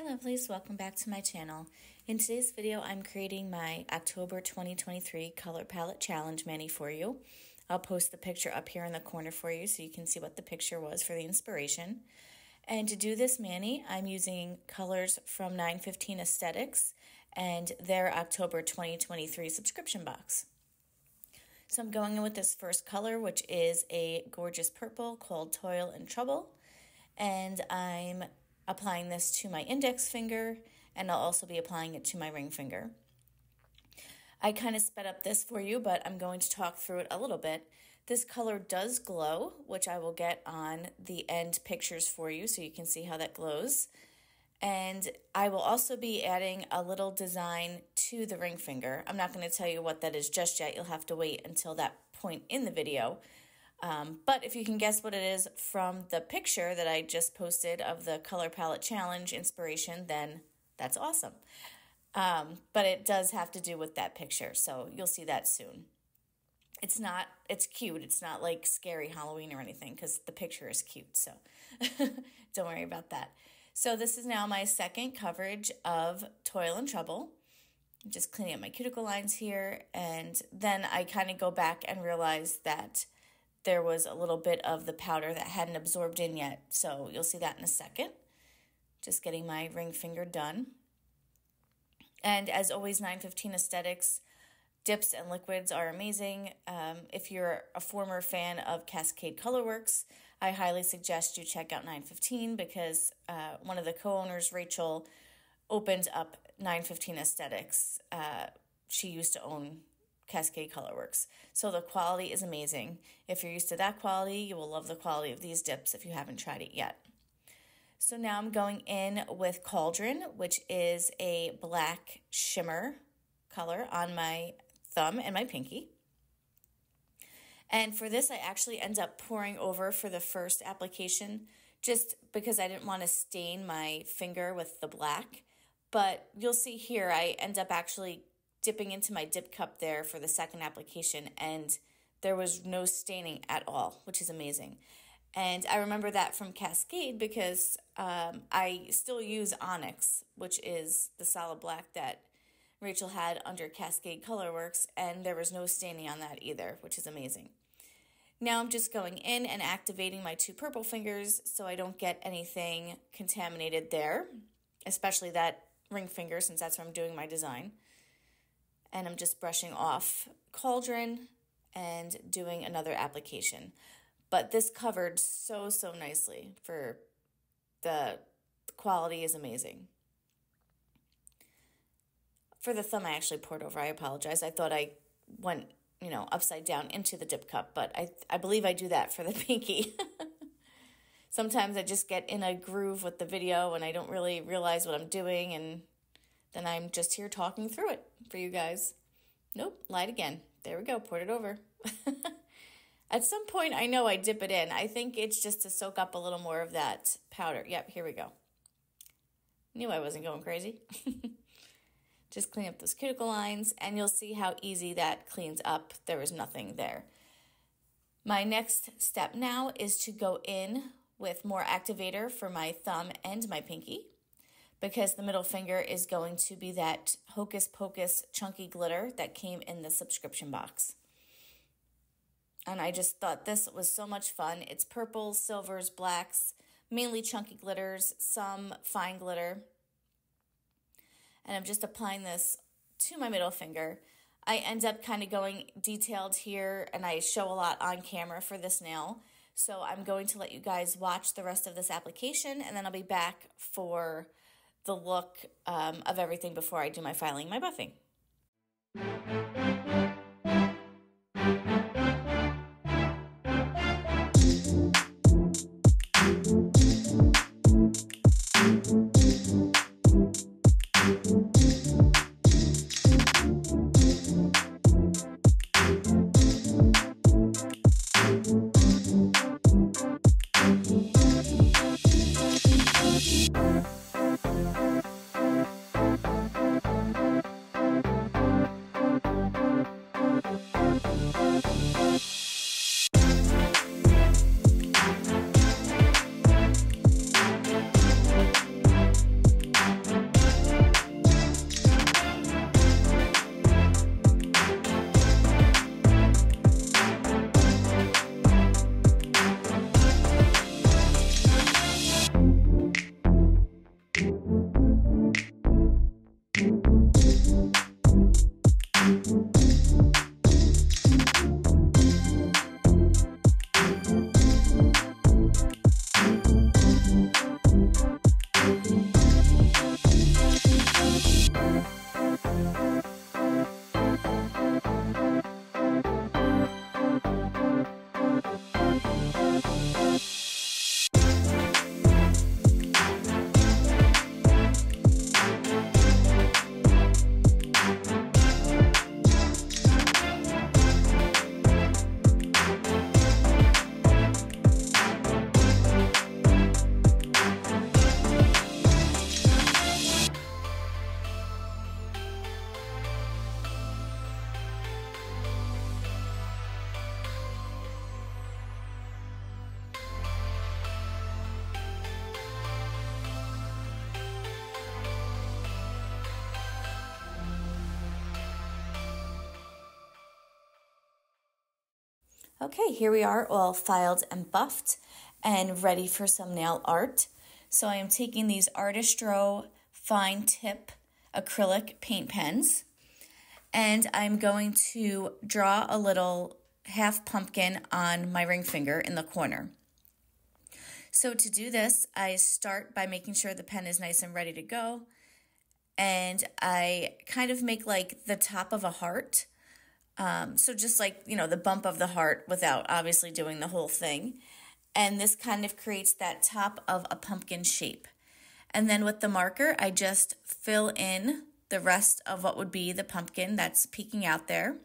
Hi lovelies, welcome back to my channel. In today's video, I'm creating my October 2023 Color Palette Challenge mani for you. I'll post the picture up here in the corner for you so you can see what the picture was for the inspiration. And to do this mani, I'm using colors from 915 Aesthetics and their October 2023 subscription box. So I'm going in with this first color, which is a gorgeous purple called Toil and Trouble. And I'm applying this to my index finger, and I'll also be applying it to my ring finger. I kind of sped up this for you, but I'm going to talk through it a little bit. This color does glow, which I will get on the end pictures for you so you can see how that glows. And I will also be adding a little design to the ring finger. I'm not going to tell you what that is just yet. You'll have to wait until that point in the video. Um, but if you can guess what it is from the picture that I just posted of the color palette challenge inspiration, then that's awesome. Um, but it does have to do with that picture, so you'll see that soon. It's not, it's cute. It's not like scary Halloween or anything because the picture is cute, so don't worry about that. So this is now my second coverage of Toil and Trouble. just cleaning up my cuticle lines here, and then I kind of go back and realize that there was a little bit of the powder that hadn't absorbed in yet. So you'll see that in a second. Just getting my ring finger done. And as always, 915 Aesthetics dips and liquids are amazing. Um, if you're a former fan of Cascade Colorworks, I highly suggest you check out 915 because uh, one of the co owners, Rachel, opened up 915 Aesthetics. Uh, she used to own Cascade Colorworks. So the quality is amazing. If you're used to that quality, you will love the quality of these dips if you haven't tried it yet. So now I'm going in with Cauldron, which is a black shimmer color on my thumb and my pinky. And for this, I actually end up pouring over for the first application just because I didn't want to stain my finger with the black. But you'll see here, I end up actually dipping into my dip cup there for the second application and there was no staining at all, which is amazing. And I remember that from Cascade because um, I still use Onyx, which is the solid black that Rachel had under Cascade Colorworks, and there was no staining on that either, which is amazing. Now I'm just going in and activating my two purple fingers so I don't get anything contaminated there, especially that ring finger since that's where I'm doing my design and I'm just brushing off cauldron and doing another application. But this covered so, so nicely for the quality is amazing. For the thumb, I actually poured over. I apologize. I thought I went, you know, upside down into the dip cup, but I, I believe I do that for the pinky. Sometimes I just get in a groove with the video and I don't really realize what I'm doing and then I'm just here talking through it for you guys. Nope, lied again. There we go, poured it over. At some point, I know I dip it in. I think it's just to soak up a little more of that powder. Yep, here we go. Knew I wasn't going crazy. just clean up those cuticle lines, and you'll see how easy that cleans up. There was nothing there. My next step now is to go in with more activator for my thumb and my pinky because the middle finger is going to be that Hocus Pocus chunky glitter that came in the subscription box. And I just thought this was so much fun. It's purples, silvers, blacks, mainly chunky glitters, some fine glitter. And I'm just applying this to my middle finger. I end up kind of going detailed here and I show a lot on camera for this nail. So I'm going to let you guys watch the rest of this application and then I'll be back for the look um, of everything before I do my filing, my buffing. Okay, here we are all filed and buffed and ready for some nail art. So I am taking these Artistro fine tip acrylic paint pens and I'm going to draw a little half pumpkin on my ring finger in the corner. So to do this, I start by making sure the pen is nice and ready to go. And I kind of make like the top of a heart. Um, so just like, you know, the bump of the heart without obviously doing the whole thing. And this kind of creates that top of a pumpkin shape. And then with the marker, I just fill in the rest of what would be the pumpkin that's peeking out there.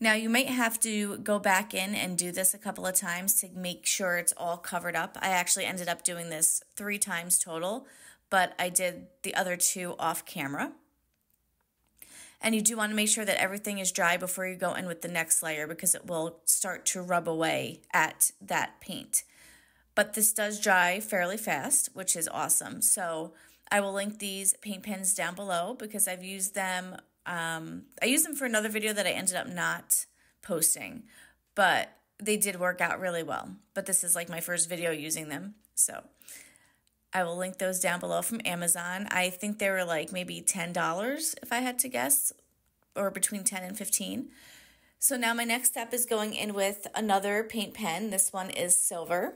Now you might have to go back in and do this a couple of times to make sure it's all covered up. I actually ended up doing this three times total, but I did the other two off camera. And you do want to make sure that everything is dry before you go in with the next layer because it will start to rub away at that paint. But this does dry fairly fast, which is awesome. So I will link these paint pens down below because I've used them um, I used them for another video that I ended up not posting, but they did work out really well. But this is like my first video using them. So I will link those down below from Amazon. I think they were like maybe $10 if I had to guess, or between 10 and 15. So now my next step is going in with another paint pen. This one is silver.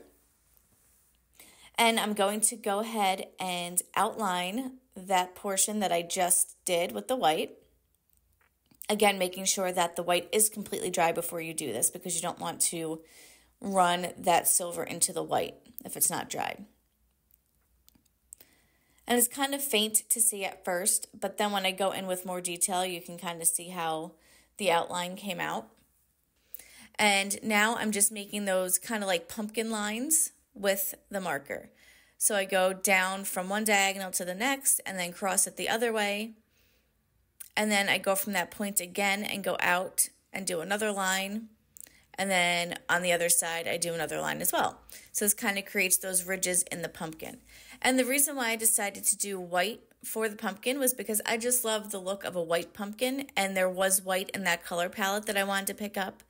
And I'm going to go ahead and outline that portion that I just did with the white. Again, making sure that the white is completely dry before you do this because you don't want to run that silver into the white if it's not dry. And it's kind of faint to see at first, but then when I go in with more detail, you can kind of see how the outline came out. And now I'm just making those kind of like pumpkin lines with the marker. So I go down from one diagonal to the next and then cross it the other way and then I go from that point again and go out and do another line. And then on the other side, I do another line as well. So this kind of creates those ridges in the pumpkin. And the reason why I decided to do white for the pumpkin was because I just love the look of a white pumpkin. And there was white in that color palette that I wanted to pick up,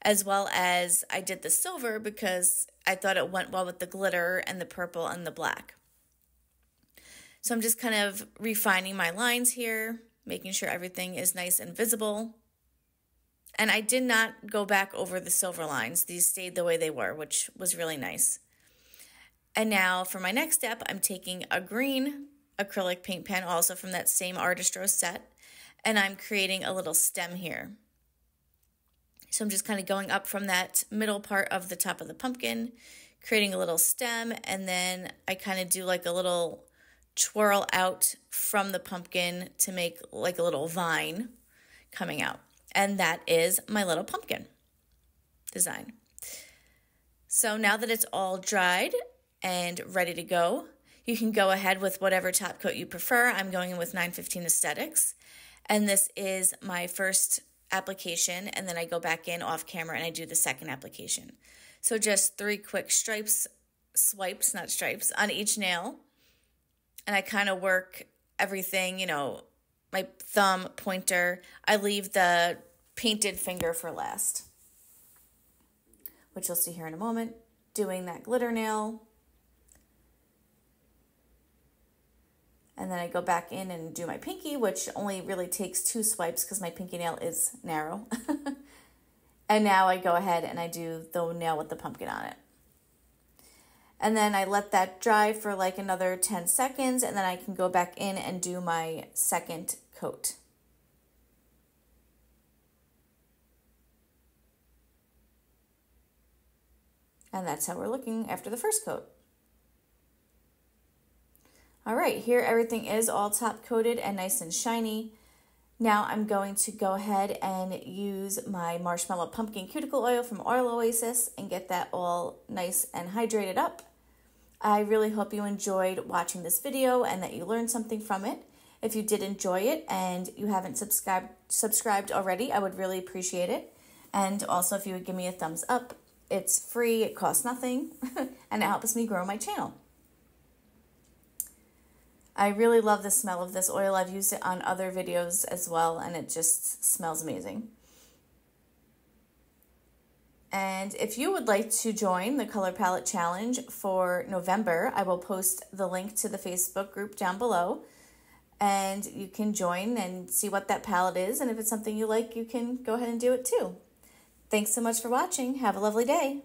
as well as I did the silver because I thought it went well with the glitter and the purple and the black. So I'm just kind of refining my lines here making sure everything is nice and visible. And I did not go back over the silver lines. These stayed the way they were, which was really nice. And now for my next step, I'm taking a green acrylic paint pen, also from that same Artistro set, and I'm creating a little stem here. So I'm just kind of going up from that middle part of the top of the pumpkin, creating a little stem, and then I kind of do like a little twirl out from the pumpkin to make like a little vine coming out. And that is my little pumpkin design. So now that it's all dried and ready to go, you can go ahead with whatever top coat you prefer. I'm going in with 915 Aesthetics. And this is my first application. And then I go back in off camera and I do the second application. So just three quick stripes, swipes, not stripes, on each nail and I kind of work everything, you know, my thumb, pointer. I leave the painted finger for last, which you'll see here in a moment. Doing that glitter nail. And then I go back in and do my pinky, which only really takes two swipes because my pinky nail is narrow. and now I go ahead and I do the nail with the pumpkin on it and then I let that dry for like another 10 seconds and then I can go back in and do my second coat. And that's how we're looking after the first coat. All right, here everything is all top coated and nice and shiny. Now I'm going to go ahead and use my Marshmallow Pumpkin Cuticle Oil from Oil Oasis and get that all nice and hydrated up. I really hope you enjoyed watching this video and that you learned something from it. If you did enjoy it and you haven't subscribed subscribed already, I would really appreciate it. And also if you would give me a thumbs up. It's free, it costs nothing, and it helps me grow my channel. I really love the smell of this oil. I've used it on other videos as well, and it just smells amazing. And if you would like to join the Color Palette Challenge for November, I will post the link to the Facebook group down below. And you can join and see what that palette is. And if it's something you like, you can go ahead and do it too. Thanks so much for watching. Have a lovely day.